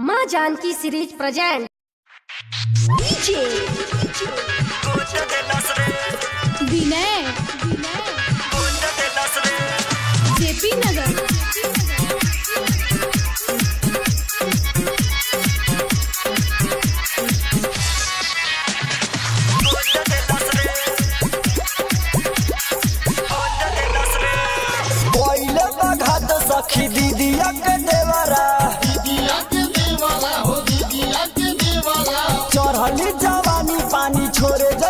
माँ Janaki series present. DJ. Vinay. पानी छोड़े जा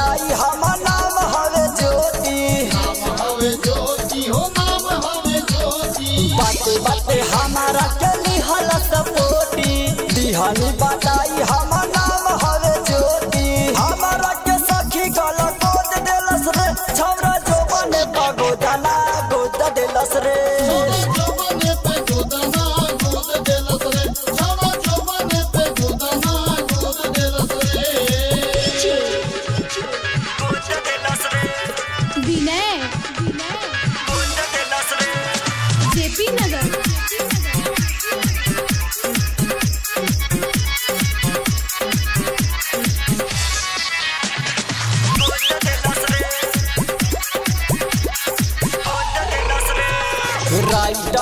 बाते बाते हमारा के लिहल सपोटी। दिहानी बताई हम नाम हवे ज्योति। हमारा के सखी गल कोद देलस रे। छौरा जो बने बगो जाना गोद देलस रे।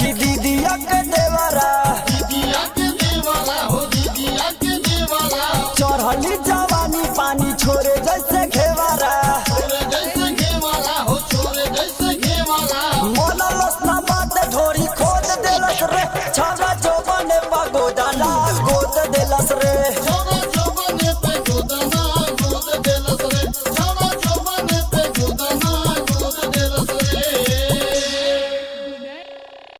रखी दी